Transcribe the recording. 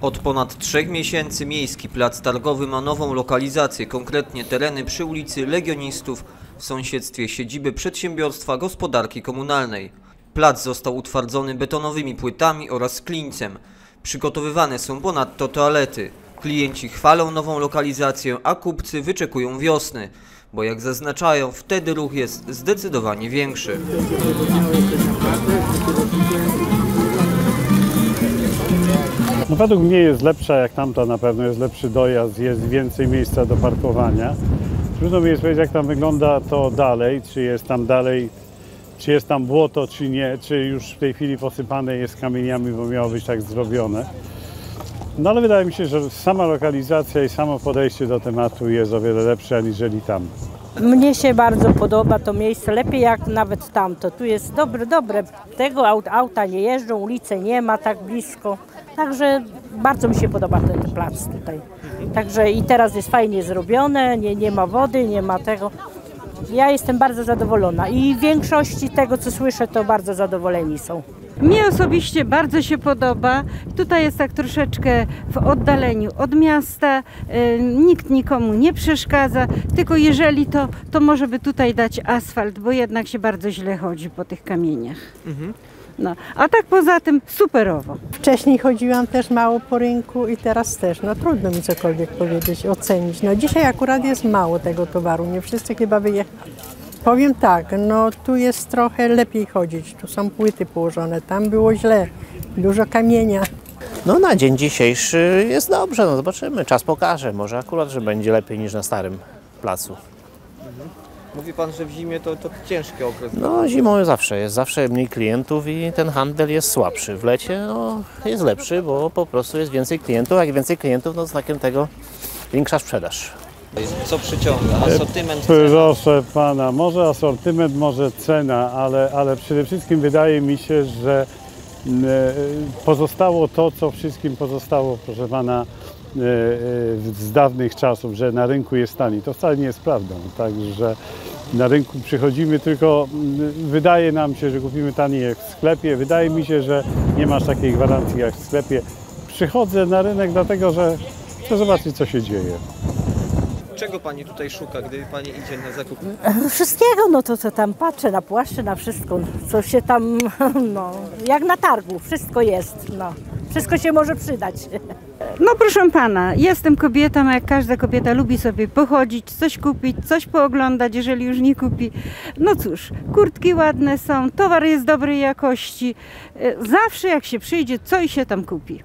Od ponad trzech miesięcy Miejski Plac Targowy ma nową lokalizację, konkretnie tereny przy ulicy Legionistów w sąsiedztwie siedziby Przedsiębiorstwa Gospodarki Komunalnej. Plac został utwardzony betonowymi płytami oraz klincem. Przygotowywane są ponadto toalety. Klienci chwalą nową lokalizację, a kupcy wyczekują wiosny, bo jak zaznaczają, wtedy ruch jest zdecydowanie większy. No według mnie jest lepsza jak tamta, na pewno jest lepszy dojazd, jest więcej miejsca do parkowania. Trudno mi jest powiedzieć, jak tam wygląda to dalej, czy jest tam dalej, czy jest tam błoto, czy nie, czy już w tej chwili posypane jest kamieniami, bo miało być tak zrobione. No ale wydaje mi się, że sama lokalizacja i samo podejście do tematu jest o wiele lepsze aniżeli tam. Mnie się bardzo podoba to miejsce, lepiej jak nawet tamto. Tu jest dobre, dobre. Tego aut- auta nie jeżdżą, ulicy nie ma tak blisko. Także bardzo mi się podoba ten, ten plac tutaj. Także i teraz jest fajnie zrobione, nie, nie ma wody, nie ma tego. Ja jestem bardzo zadowolona i w większości tego, co słyszę, to bardzo zadowoleni są. Mnie osobiście bardzo się podoba. Tutaj jest tak troszeczkę w oddaleniu od miasta. y, Nikt nikomu nie przeszkadza, tylko jeżeli to, to może by tutaj dać asfalt, bo jednak się bardzo źle chodzi po tych kamieniach. No, a tak poza tym superowo. Wcześniej chodziłam też mało po rynku i teraz też. No trudno mi cokolwiek powiedzieć, ocenić. No dzisiaj akurat jest mało tego towaru, nie wszyscy chyba wyjechali. Powiem tak, no tu jest trochę lepiej chodzić. Tu są płyty położone, tam było źle, dużo kamienia. No na dzień dzisiejszy jest dobrze, no zobaczymy, czas pokaże. Może akurat, że będzie lepiej niż na starym placu. Mówi pan, że w zimie to, to ciężki okres. No zimą zawsze jest, zawsze mniej klientów i ten handel jest słabszy. W lecie no, jest lepszy, bo po prostu jest więcej klientów, a jak więcej klientów, no znakiem tego większa sprzedaż. Co przyciąga? Asortyment, cena. Proszę pana, może asortyment, może cena, ale, ale przede wszystkim wydaje mi się, że e, pozostało to, co wszystkim pozostało, proszę pana, e, e, z dawnych czasów, że na rynku jest taniej. To wcale nie jest prawdą. Także na rynku przychodzimy tylko, wydaje nam się, że kupimy taniej jak w sklepie. Wydaje mi się, że nie masz takiej gwarancji jak w sklepie. Przychodzę na rynek dlatego, że chcę zobaczyć, co się dzieje. Czego pani tutaj szuka, gdy pani idzie na zakup? Wszystkiego, no to co tam patrzę, na płaszcze, na wszystko, co się tam, no, jak na targu, wszystko jest, no. Wszystko się może przydać. No proszę pana, jestem kobietą, a jak każda kobieta lubi sobie pochodzić, coś kupić, coś pooglądać, jeżeli już nie kupi. No cóż, kurtki ładne są, towar jest dobrej jakości. Y, Zawsze jak się przyjdzie, coś się tam kupi.